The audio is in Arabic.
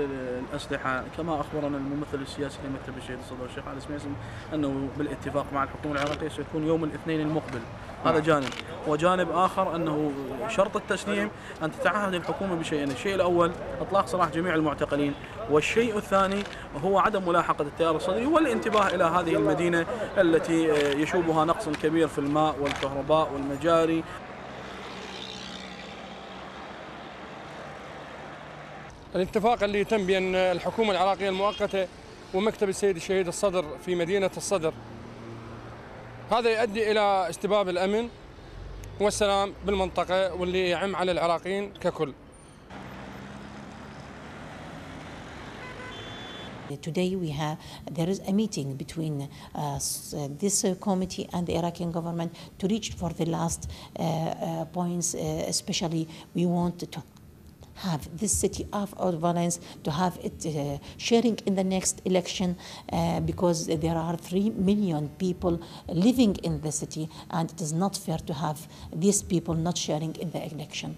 الأسلحة كما أخبرنا الممثل السياسي لمكتب الشهيد الصدر الشيخ علي سميسم أنه بالاتفاق مع الحكومة العراقية سيكون يوم الاثنين المقبل. هذا جانب. وجانب آخر أنه شرط التسليم أن تتعهد الحكومة بشيئين. الشيء الأول إطلاق سراح جميع المعتقلين. والشيء الثاني هو عدم ملاحقة التيار الصدري والانتباه إلى هذه المدينة التي يشوبها نقص كبير في الماء والكهرباء والمجاري. الاتفاق اللي تم بين الحكومة العراقية المؤقتة ومكتب السيد الشهيد الصدر في مدينة الصدر هذا يؤدي إلى استباب الأمن والسلام بالمنطقة واللي يعم على العراقيين ككل Today we have there is a meeting between uh, this uh, committee and the Iraqi government to reach for the last uh, uh points. Uh, especially, we want to have this city of violence to have it uh, sharing in the next election uh, because there are three million people living in the city and it is not fair to have these people not sharing in the election.